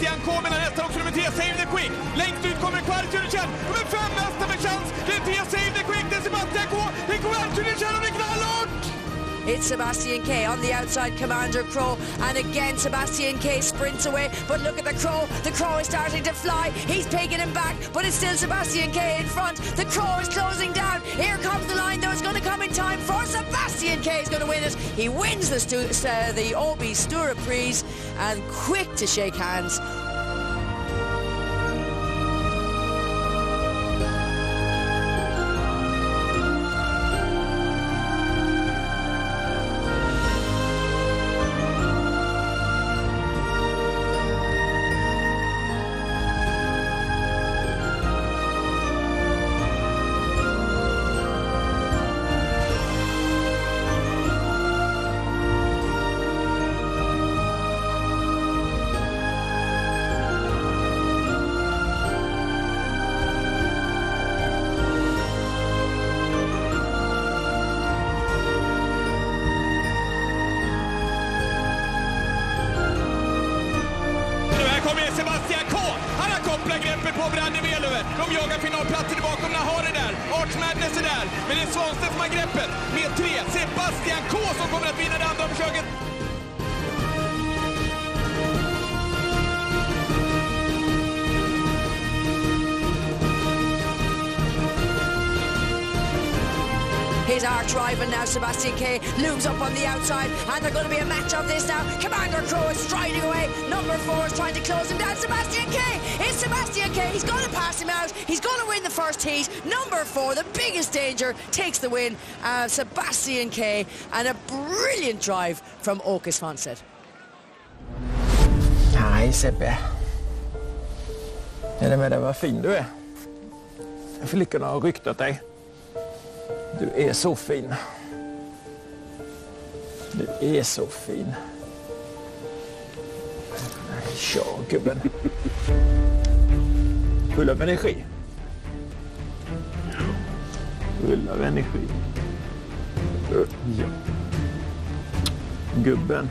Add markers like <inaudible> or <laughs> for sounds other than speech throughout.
Sebastian K menar nästan också nummer 3, Save the Quick. Längst ut kommer Kvartjuricen. Nummer 5, nästa med chans. Det är 3, Save the Quick. Det är Sebastian K. Det är Kvartjuricen och det är knallhårt! It's Sebastian K on the outside, Commander Crowe. And again, Sebastian K sprints away. But look at the Crow. The Crow is starting to fly. He's taking him back, but it's still Sebastian K in front. The Crow is closing down. Here comes the line, though. It's going to come in time for Sebastian K. is going to win it. He wins the, stu- uh, the Prix and quick to shake hands. På Branne Melöver. De jagar finalplatsen bakom. Nahari där. Arch Madness är där. Men det är Svanstedt som har greppet. Med tre. Sebastian K som kommer att vinna det andra försöket. His arch rival now, Sebastian K, looms up on the outside, and they're going to be a match of this now. Commander Crowe is striding away. Number four is trying to close him down. Sebastian K! It's Sebastian K. He's going to pass him out. He's going to win the first heat. Number four, the biggest danger, takes the win. Uh, Sebastian K. And a brilliant drive from Åke Svanstedt. Nej Sebbe. Är det med det vad fin du är? Flickorna har ryktat dig. Du är så fin. Du är så fin. Kör gubben. Full av energi. Full av energi. Ja. Gubben.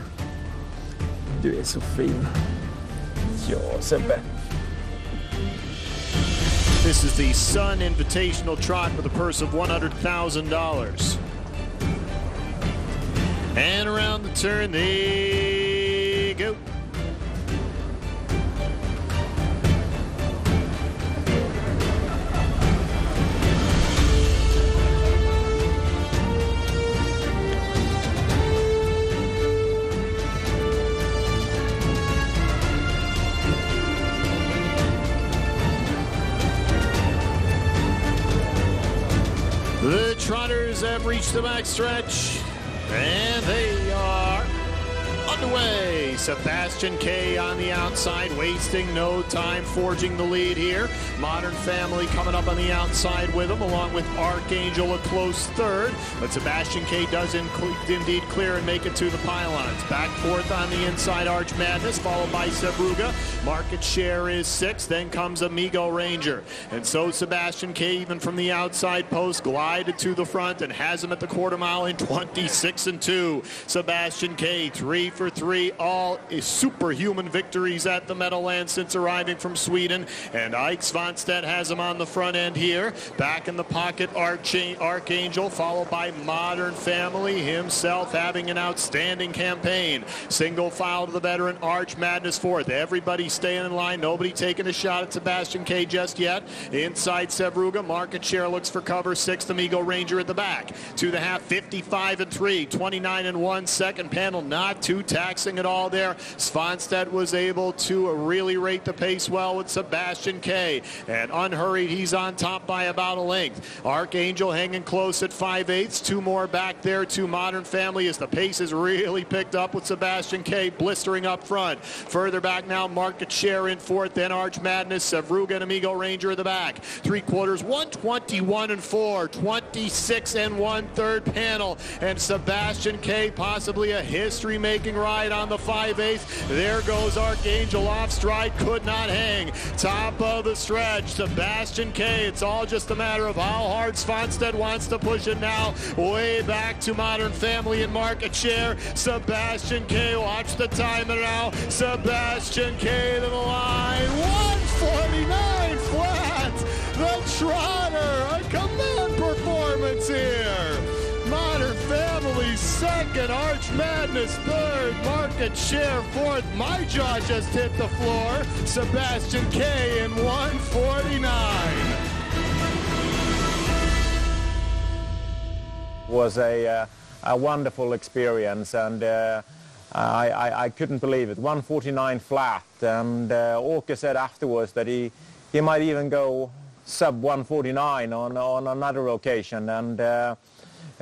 Du är så fin. Ja, Sebbe. This is the Sun Invitational Trot with a purse of $100,000. And around the turn they Have reached the backstretch, and they are underway. Sebastian K on the outside, wasting no time, forging the lead here. Modern Family coming up on the outside with him, along with Archangel a close third. But Sebastian K does in- indeed clear and make it to the pylons. Back fourth on the inside, Arch Madness, followed by Sevruga. Market share is six. Then comes Amigo Ranger. And so Sebastian K, even from the outside post, glided to the front and has him at the quarter mile in 26 and 2. Sebastian K, three for three, all superhuman victories at the Meadowlands since arriving from Sweden. And Ike Svanstedt has him on the front end here. Back in the pocket, Arch- Archangel, followed by Modern Family himself having an outstanding campaign. Single file to the veteran, Arch Madness fourth. Everybody staying in line. Nobody taking a shot at Sebastian K just yet. Inside Sevruga, market share looks for cover. Sixth Amigo Ranger at the back. To the half, 55 and 3, 29 and 1. Second panel, not too taxing at all there. Svanstedt was able to really rate the pace well with Sebastian K. And unhurried, he's on top by about a length. Archangel hanging close at 5 eighths. Two more back there to Modern Family as the pace is really picked up with Sebastian K blistering up front. Further back now, market share in fourth, then Arch Madness, Sevruga and Amigo Ranger in the back. Three quarters, 121 and 4, 26 and 1 third panel. And Sebastian K, possibly a history making ride on the 5 8 There goes Archangel off stride, could not hang. Top of the stretch. Edge. Sebastian K. It's all just a matter of how hard Svanstedt wants to push it now. Way back to Modern Family and market share. Sebastian K. Watch the timer now. Sebastian K. to the line. 149 flat. The Trotter. Arch Madness third, market share fourth. My jaw just hit the floor. Sebastian K in 149. was a, uh, a wonderful experience and uh, I, I, I, couldn't believe it. 149 flat and uh, Åke said afterwards that he, he might even go sub 149 on, on another occasion and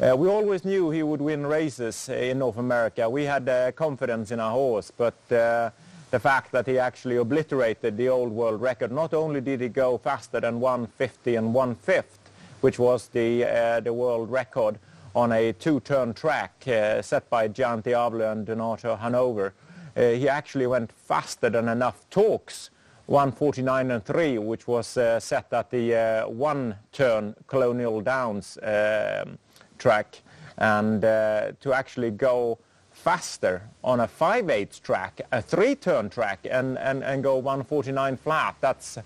uh, uh, we always knew he would win races in North America. We had uh, confidence in our horse, but uh, the fact that he actually obliterated the old world record, not only did he go faster than 150 and 1 fifth, which was the, uh, the world record on a two-turn track uh, set by Gian Diablo and Donato Hanover, uh, he actually went faster than enough talks 149 and 3, which was set at the one-turn Colonial Downs um, track and uh, to actually go faster on a 5/8 track, a three-turn track, and, and, and go 149 flat. That's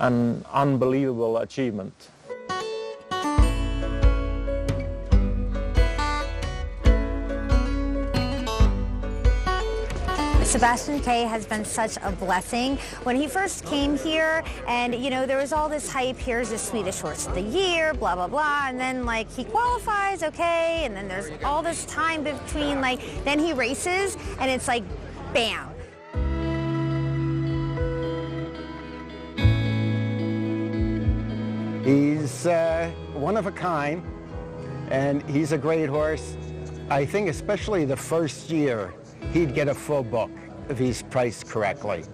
an unbelievable achievement. Sebastian K has been such a blessing. When he first came here and, you know, there was all this hype, here's the Swedish horse of the year, blah, blah, blah. And then, like, he qualifies, okay. And then there's all this time between, like, then he races and it's like, bam. He's uh, one of a kind, and he's a great horse. I think especially the first year, he'd get a full book if he's priced correctly.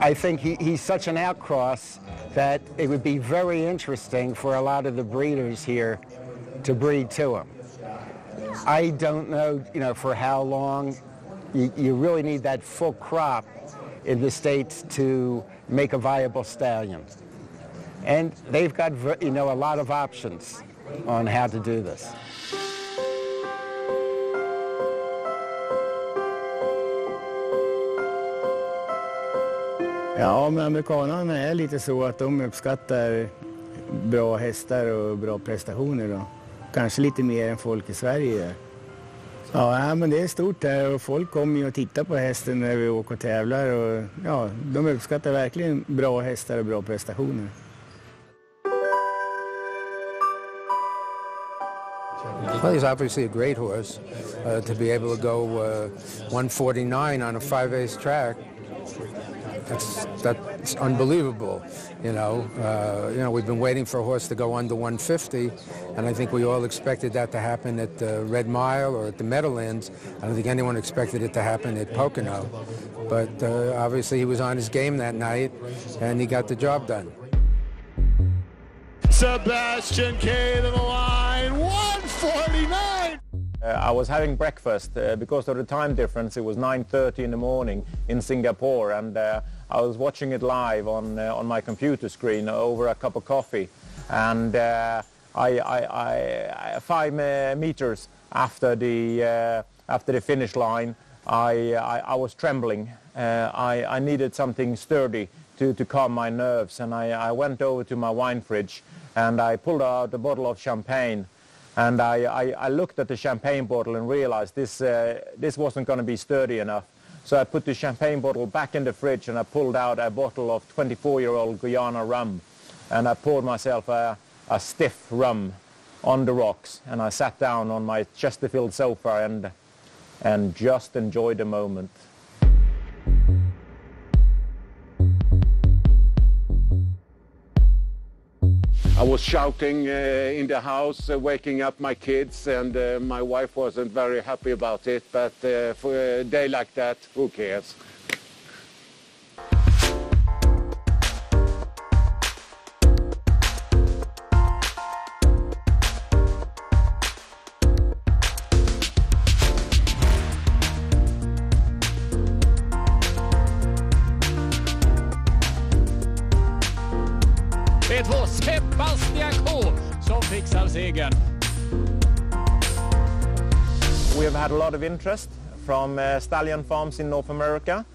I think he, he's such an outcross that it would be very interesting for a lot of the breeders here to breed to him. I don't know, you know, for how long. You, you really need that full crop in the States to make a viable stallion. And they've got, you know, a lot of options on how to do this. Ja, men amerikanerna är lite så att de uppskattar bra hästar och bra prestationer. Då. Kanske lite mer än folk i Sverige. Ja, men det är stort här och folk kommer ju och tittar på hästen när vi åker och tävlar. Och, ja, de uppskattar verkligen bra hästar och bra prestationer. Well, he's obviously a great horse. Uh, to be able to go uh, 149 on a 5-ace track that's that's unbelievable. You know, uh, you know, we've been waiting for a horse to go under 150, and I think we all expected that to happen at the Red Mile or at the Meadowlands. I don't think anyone expected it to happen at Pocono, but uh, obviously he was on his game that night, and he got the job done. Sebastian K to the line, 149. Uh, I was having breakfast uh, because of the time difference. It was 9.30 in the morning in Singapore and uh, I was watching it live on, uh, on my computer screen over a cup of coffee. And uh, I, I, I, five uh, meters after the, after the finish line, I, I, was trembling. I, I needed something sturdy to, to calm my nerves and I, I went over to my wine fridge and I pulled out a bottle of champagne and I, I, I, looked at the champagne bottle and realized this, uh, this wasn't going to be sturdy enough. So I put the champagne bottle back in the fridge and I pulled out a bottle of 24-year-old Guyana rum. And I poured myself a, a stiff rum on the rocks. And I sat down on my Chesterfield sofa and, and just enjoyed the moment. I was shouting uh, in the house, uh, waking up my kids, and uh, my wife wasn't very happy about it. But uh, for a day like that, who cares? Lot of interest from uh, stallion farms in North America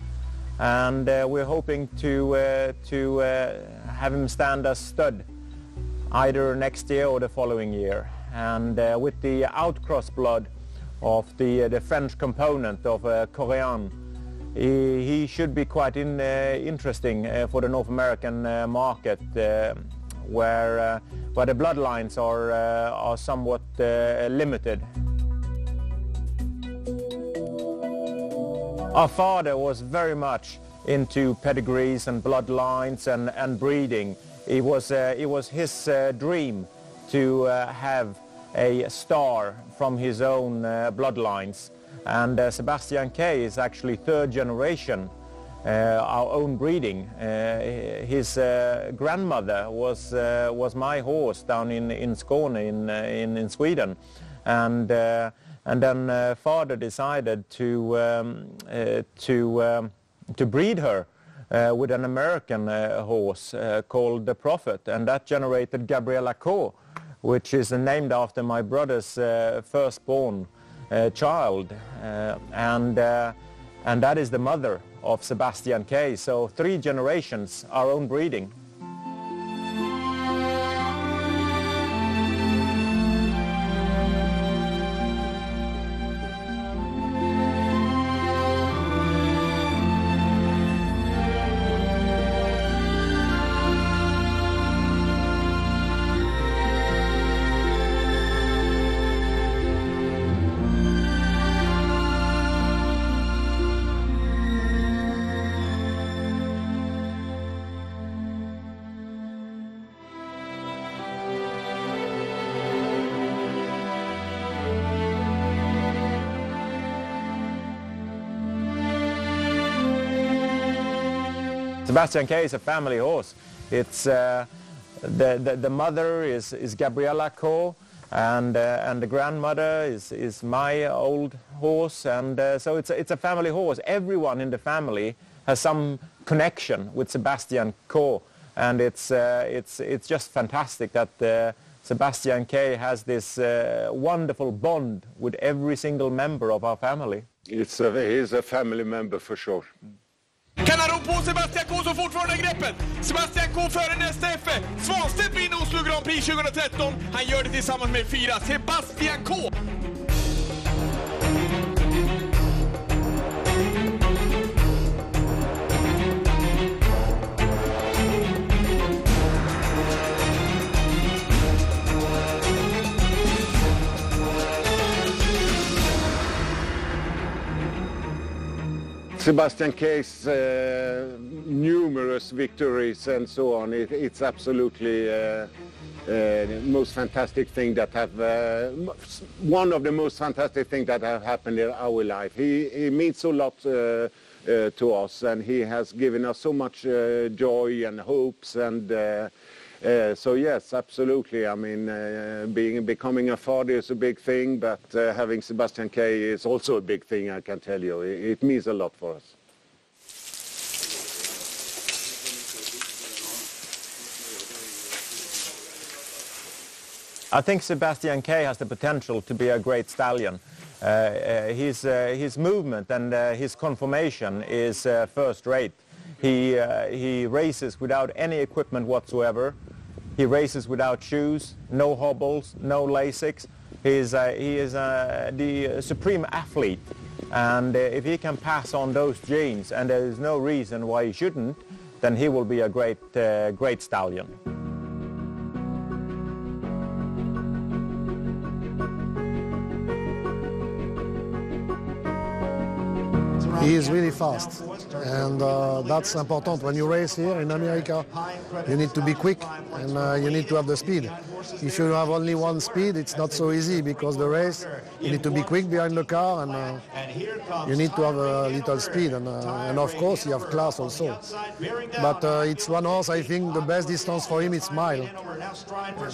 and uh, we're hoping to, uh, to uh, have him stand as stud either next year or the following year. And uh, with the outcross blood of the, uh, the French component of uh, Korean, he, he should be quite in, interesting for the North American market where, where the bloodlines are, are somewhat limited. Our father was very much into pedigrees and bloodlines and, and breeding. It was, uh, it was his uh, dream to uh, have a star from his own uh, bloodlines. And uh, Sebastian K is actually third generation, uh, our own breeding. his grandmother was, was my horse down in, in Skåne in, in, in Sweden. And and then uh, father decided to um, uh, to um, to breed her uh, with an American uh, horse uh, called the Prophet, and that generated Gabriella K, which is named after my brother's uh, firstborn child, and and that is the mother of Sebastian K. So three generations, our own breeding. Sebastian K is a family horse. It's uh, the, the, the mother is is Gabriella K, and uh, and the grandmother is is my old horse, and uh, so it's a, it's a family horse. Everyone in the family has some connection with Sebastian K, and it's uh, it's it's just fantastic that. Uh, Sebastian K has this uh, wonderful bond with every single member of our family. It's a, he's a family member for sure. Kan han ro på Sebastian K som fortfarande har greppet? Sebastian K före nästa FF. Svanstedt vinner Oslo Grand Prix 2013. Han gör det tillsammans med fyra Sebastian K. Sebastian K's uh, numerous victories and so on, it, it's absolutely uh, uh, most fantastic thing that have, uh, one of the most fantastic things that have happened in our life. He, he means a lot uh, uh, to us and he has given us so much joy and hopes and uh, so yes, absolutely. I mean, uh, being becoming a father is a big thing, but uh, having Sebastian K is also a big thing. I can tell you, it, it means a lot for us. I think Sebastian K has the potential to be a great stallion. Uh, uh, his, uh, his movement and his conformation is first rate. He, he races without any equipment whatsoever. He races without shoes, no hobbles, no Lasix. He's, uh, he is uh, the supreme athlete. And uh, if he can pass on those genes, and there is no reason why he shouldn't, then he will be a great, uh, great stallion. He is really fast, and uh, that's important. When you race here in America, you need to be quick and uh, you need to have the speed. If you have only one speed, it's not so easy because the race, you need to be quick behind the car and uh, you need to have a little speed. And, uh, and of course, you have class also. But uh, it's one horse, I think the best distance for him is mile.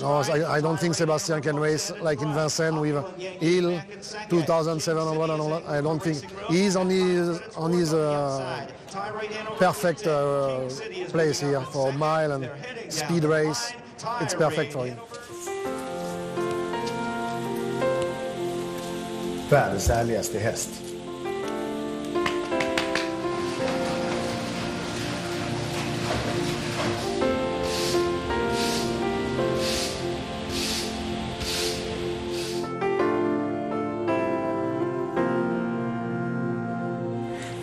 No, I, I, don't think Sebastian can race like in Vincennes with Hill, 2,700 and all. I don't think. He's on on his uh, perfect uh, place here for mile and speed race. It's perfect for him. Världens ärligaste häst.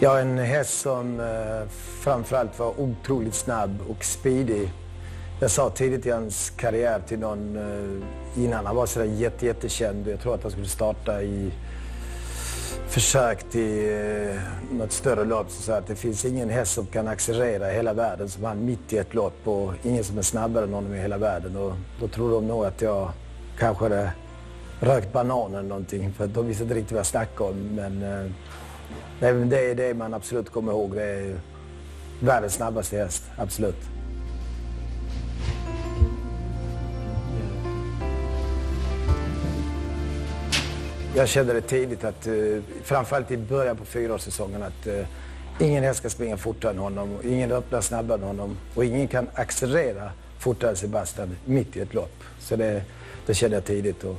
Ja, en häst som eh, framförallt var otroligt snabb och speedig. Jag sa tidigt i hans karriär till någon eh, innan han var sådär jätte, jättekänd. Jag tror att han skulle starta i försök till eh, något större lopp. Så att det finns ingen häst som kan accelerera i hela världen som han mitt i ett lopp och ingen som är snabbare än honom i hela världen. Och då tror de nog att jag kanske hade rökt banan eller någonting för de visste inte riktigt vad jag snackade om. Men eh, Nej, men det är det man absolut kommer ihåg. Det är världens snabbaste häst, absolut. Jag kände det tidigt, att, eh, framförallt i början på fyraårssäsongen, att eh, ingen häst ska springa fortare än honom, ingen öppnar snabbare än honom och ingen kan accelerera fortare än Sebastian mitt i ett lopp. Så det, det kände jag tidigt och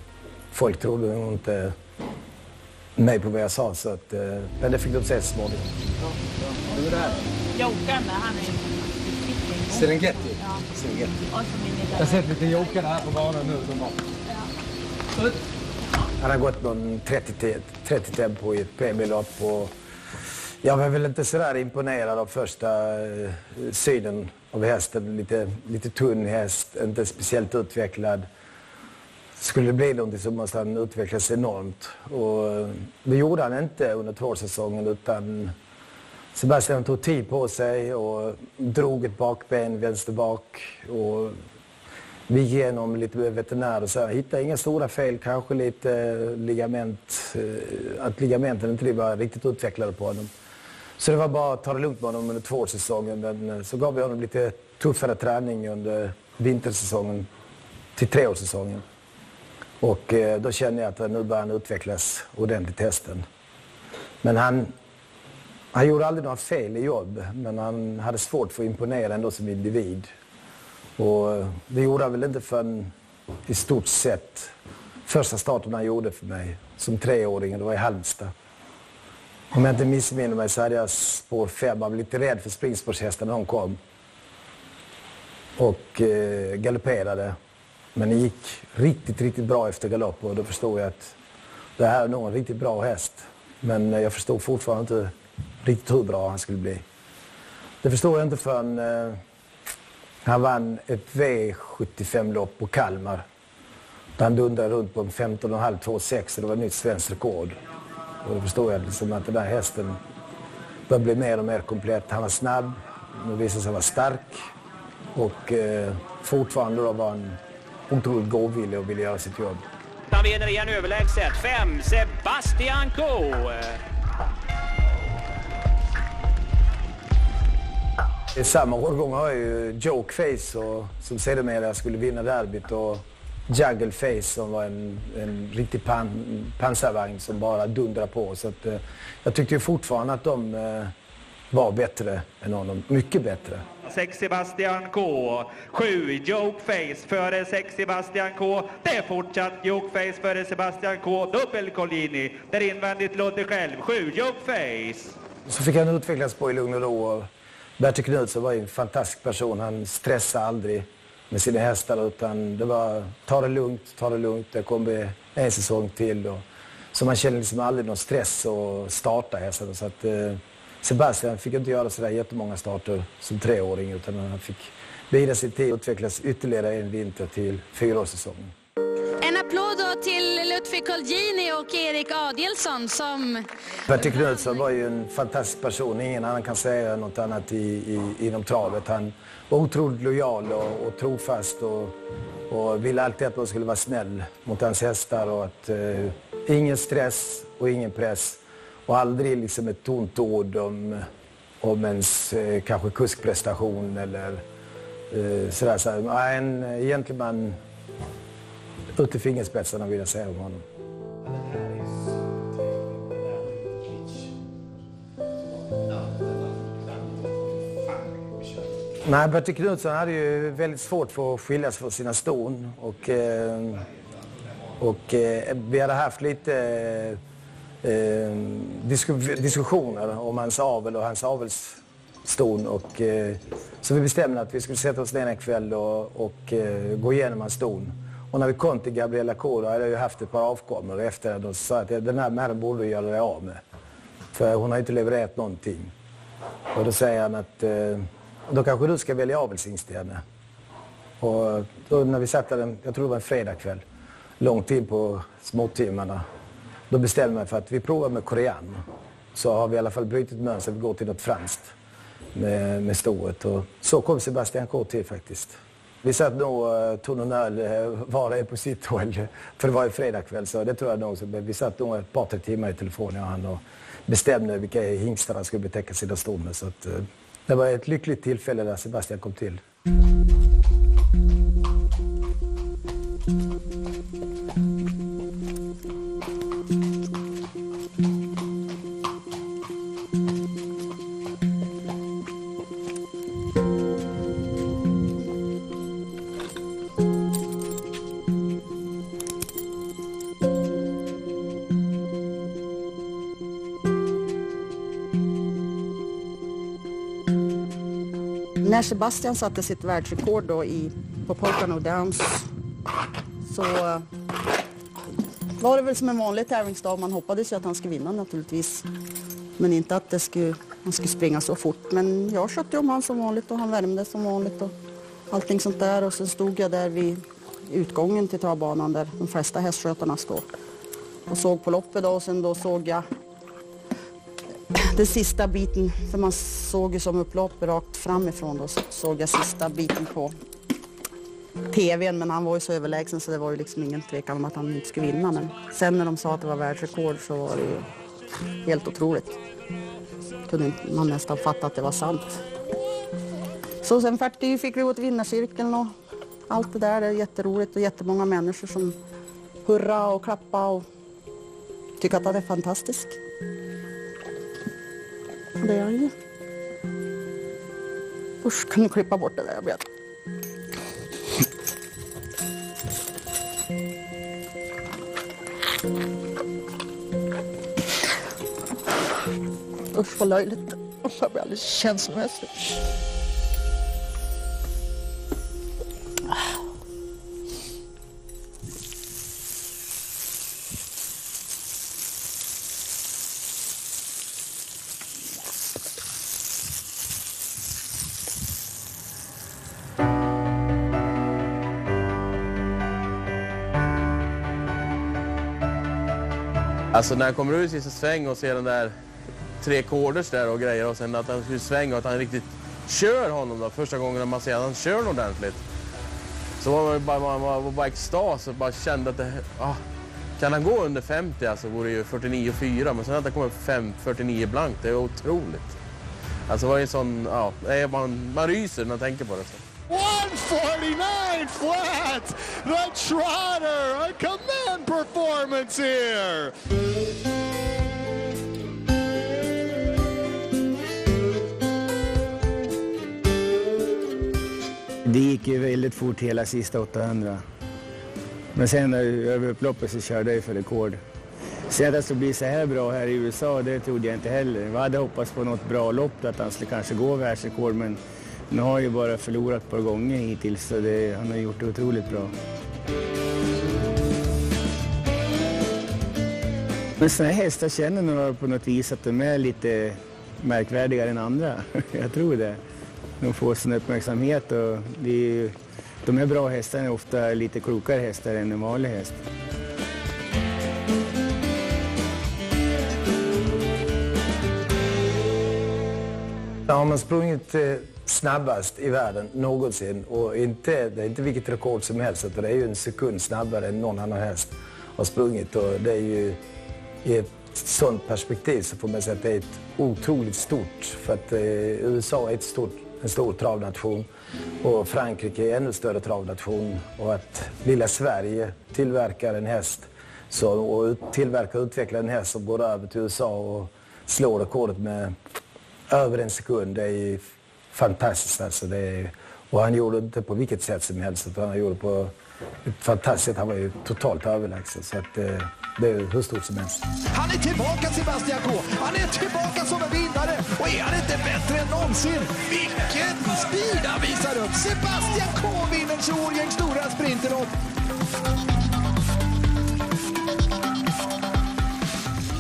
folk trodde nog inte mig på vad jag sa. Så att, eh, men det fick de se så småningom. Ja, ja. Jokern, han är Serengeti? Ja. Serengeti. Och så min lilla... Jag har sett lite jokare här på banan nu. Som var. Han har gått någon 30, 30 tempo i ett premielopp. Och jag var väl inte sådär imponerad av första eh, synen av hästen. Lite, lite tunn häst, inte speciellt utvecklad. Skulle det bli någonting så måste han utvecklas enormt. Och eh, det gjorde han inte under tvåårssäsongen utan Sebastian tog tid på sig och drog ett bakben vänster bak. Och vi gick igenom lite veterinär och så här, hittade inga stora fel, kanske lite eh, ligament, eh, att ligamenten inte var riktigt utvecklade på honom. Så det var bara att ta det lugnt med honom under tvåårssäsongen. Men så gav vi honom lite tuffare träning under vintersäsongen till treårssäsongen. Och eh, då kände jag att eh, nu börjar han utvecklas ordentligt hästen. Men han, han gjorde aldrig några fel i jobb, men han hade svårt för att imponera ändå som individ. Och eh, det gjorde han väl inte förrän i stort sett första starten han gjorde för mig som treåring, det var i Halmstad. Om jag inte missminner mig så hade jag spår fem. Jag var lite rädd för springspårshästen när de kom. Och eh, galopperade. Men det gick riktigt, riktigt bra efter galopp och då förstod jag att det här är nog en riktigt bra häst. Men eh, jag förstod fortfarande inte riktigt hur bra han skulle bli. Det förstod jag inte förrän eh, han vann ett V75-lopp på Kalmar. Där han dundrade runt på en 15,5, 2,6 och det var ett nytt svenskt rekord. Och då förstod jag liksom att den där hästen började bli mer och mer komplett. Han var snabb, nu visade sig vara stark och eh, fortfarande då var han otroligt gåvillig och ville göra sitt jobb. Han vinner igen överlägset. Fem, Sebastian K. I samma årgång har jag ju Jokeface och, som sedermera skulle vinna derbyt och Juggleface som var en, en riktig pan, pansarvagn som bara dundrade på. Så att, eh, jag tyckte ju fortfarande att de eh, var bättre än honom. Mycket bättre. 6 Sebastian K. 7 Jokeface före 6 Sebastian K. Det är fortsatt Jokeface före Sebastian K. Dubbel Collini. Där invändigt Ludde själv. 7 Jokeface. Så fick han utvecklas på i lugn och ro. Bertil Knutsson var en fantastisk person. Han stressade aldrig med sina hästar utan det var ta det lugnt, ta det lugnt. Det kommer en säsong till. Och, så man känner liksom aldrig någon stress att starta hästarna. Så att, eh, Sebastian fick inte göra sådär jättemånga starter som treåring utan han fick bida sig till och utvecklas ytterligare en vinter till fyraårssäsongen. En applåd då till Lutfi Colgjini och Erik Adielsson som... Bertil Knutsson var ju en fantastisk person. Ingen annan kan säga något annat i, i, inom travet. Han var otroligt lojal och, och trofast och, och ville alltid att man skulle vara snäll mot hans hästar och att eh, ingen stress och ingen press. Och aldrig liksom ett tomt ord om, om ens eh, kanske kuskprestation eller eh, sådär. Så, en gentleman ut i fingerspetsarna vill jag säga om honom. Nej, Bertil Knutsson hade ju väldigt svårt för att skiljas från sina ston. Och, eh, och eh, vi hade haft lite eh, disku- diskussioner om hans avel och hans avelsston. Och, eh, så vi bestämde att vi skulle sätta oss ner en kväll och, och eh, gå igenom hans ston. Och när vi kom till Gabriella K då hade jag ju haft ett par avkommor efter det och sa att den här mannen borde du göra dig av med. För hon har inte levererat någonting. Och då säger han att eh, då kanske du ska välja avelshingst till henne. Och då när vi satt där, jag tror det var en fredagkväll, långt in på småtimmarna, då bestämde jag mig för att vi provar med korean. Så har vi i alla fall brutit mönstret, vi går till något franskt med, med stået. Och så kom Sebastian K till faktiskt. Vi satt eh, nog och tog någon öl var på sitt håll, <laughs> för det var ju fredagkväll så det tror jag nog. Vi satt nog ett par, tre timmar i telefonen och han och bestämde vilka hingstar han skulle betäcka sina ston med. Så att, eh, det var ett lyckligt tillfälle där Sebastian kom till. Sebastian satte sitt världsrekord då i, på Pocono Downs så var det väl som en vanlig tävlingsdag. Man hoppades ju att han skulle vinna naturligtvis. Men inte att det skulle, han skulle springa så fort. Men jag skötte om han som vanligt och han värmde som vanligt och allting sånt där. Och sen stod jag där vid utgången till travbanan där de flesta hästskötarna står. Och såg på loppet då och sen då såg jag den sista biten, för man såg ju som upplopp rakt framifrån då, så såg jag sista biten på tvn, men han var ju så överlägsen så det var ju liksom ingen tvekan om att han inte skulle vinna. Men sen när de sa att det var världsrekord så var det ju helt otroligt. Kunde man nästan fatta att det var sant. Så sen färdig fick vi gå till vinnarcirkeln och allt det där. Det är jätteroligt och jättemånga människor som hurra och klappa och tycker att han är fantastisk. Det är jag ju. Usch, kan du klippa bort det där? Jag vet. Usch vad löjligt. Usch, jag blir alldeles känslomässig. Alltså när han kommer ut i sista sväng och ser den där tre quarters där och grejer och sen att han skulle svänga och att han riktigt kör honom då första gången man ser att han kör ordentligt. Så var man bara, man var bara extas och bara kände att det, ah, kan han gå under 50 alltså vore det ju 49,4 men sen att han kommer 5, 49 blankt, det är otroligt. Alltså var det en sån, ja, man, man ryser när man tänker på det. Så. 149 flat. The Trotter, a command performance here. Det gick ju väldigt fort hela sista 800. Men sen ö- över upploppet så körde jag för rekord. Sen att det skulle bli så här bra här i USA, det trodde jag inte heller. Jag hade hoppats på något bra lopp, att han skulle kanske gå världsrekord, men nu har han ju bara förlorat ett par gånger hittills, så det, han har gjort det otroligt bra. Men sådana här hästar känner nog på något vis att de är lite märkvärdigare än andra. <laughs> Jag tror det. De får sin uppmärksamhet och det är ju, de här bra hästarna är ofta lite klokare hästar än en vanlig häst. Har man sprungit eh, snabbast i världen någonsin och inte, det är inte vilket rekord som helst utan det är ju en sekund snabbare än någon annan häst har sprungit och det är ju i ett sånt perspektiv så får man säga att det är ett otroligt stort för att eh, USA är ett stort, en stor travnation och Frankrike är en ännu större travnation och att lilla Sverige tillverkar en häst så, och tillverkar och utvecklar en häst som går över till USA och slår rekordet med över en sekund. Det är ju fantastiskt alltså. Det är, och han gjorde det inte på vilket sätt som helst utan han gjorde det på fantastiskt. Han var ju totalt överlägsen. Så att, eh, det är hur stort som helst. Han är tillbaka Sebastian K. Han är tillbaka som en vinnare. Och är han inte bättre än någonsin? Vilken speed han visar upp! Sebastian K vinner Årjängs stora sprinterlopp.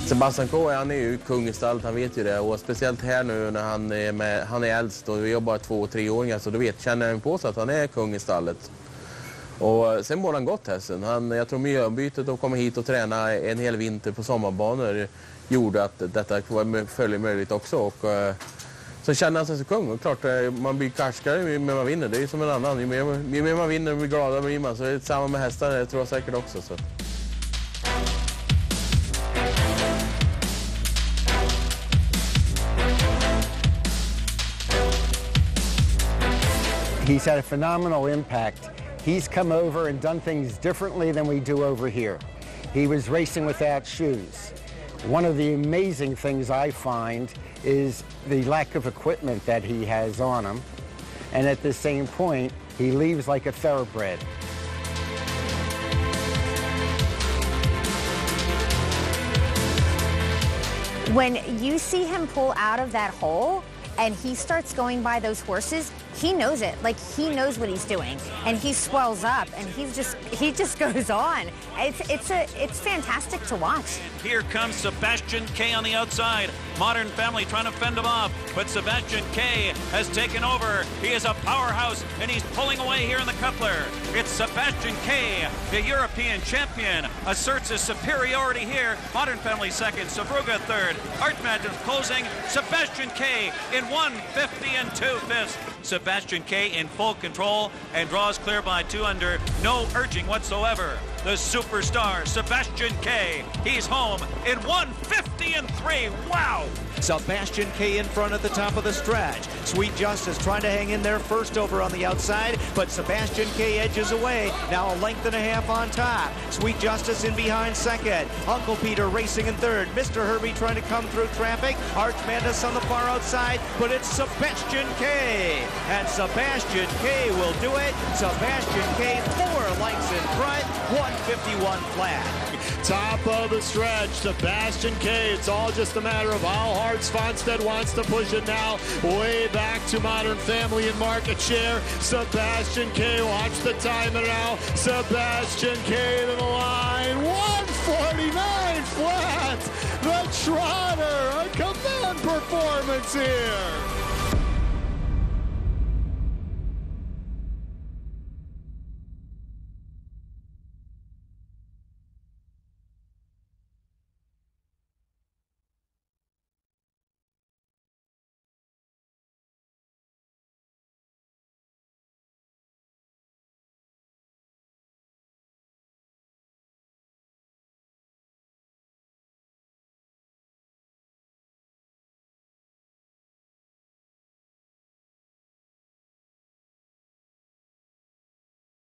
Sebastian K han är ju kung i stallet, han vet ju det. Och speciellt här nu när han är, med, han är äldst och vi har bara två och treåringar så då vet, känner han på sig att han är kung i stallet. Och eh, sen mår han gott hästen. Han, jag tror miljöombytet och komma hit och träna en hel vinter på sommarbanor gjorde att detta var möjligt också. Och, eh, så känner han sig som kung. Och klart, eh, man blir karskare ju mer man vinner. Det är ju som en annan. Ju mer, ju mer man vinner, ju gladare blir man. Så det är samma med hästar, det tror jag säkert också. Så. He's had a phenomenal impact. He's come over and done things differently than we do over here. He was racing without shoes. One of the amazing things I find is the lack of equipment that he has on him. And at the same point, he leaves like a thoroughbred. When you see him pull out of that hole and he starts going by those horses, he knows it. Like he knows what he's doing, and he swells up, and he's just he just <laughs> goes on. It's it's a it's fantastic to watch. Here comes Sebastian K on the outside. Modern Family trying to fend him off, but Sebastian K has taken over. He is a powerhouse, and he's pulling away here in the coupler. It's Sebastian K, the European champion, asserts his superiority here. Modern Family second, Sevruga third, Arch Madness closing. Sebastian K in 150 and two fifths. Sebastian K in full control and draws clear by two under, no urging whatsoever. The superstar, Sebastian K. He's home in 150 and three. Wow! Sebastian K in front at the top of the stretch. Sweet Justice trying to hang in there first over on the outside, but Sebastian K edges away. Now a length and a half on top. Sweet Justice in behind second. Uncle Peter racing in third. Mr. Herbie trying to come through traffic. Arch Madness on the far outside, but it's Sebastian K. And Sebastian K will do it. Sebastian K four lengths in front, 151 flat. Top of the stretch, Sebastian K. It's all just a matter of how hard Svanstedt wants to push it now. Way back to Modern Family and market share. Sebastian K. Watch the timer now. Sebastian K. to the line. 149 flat. The Trotter. A command performance here.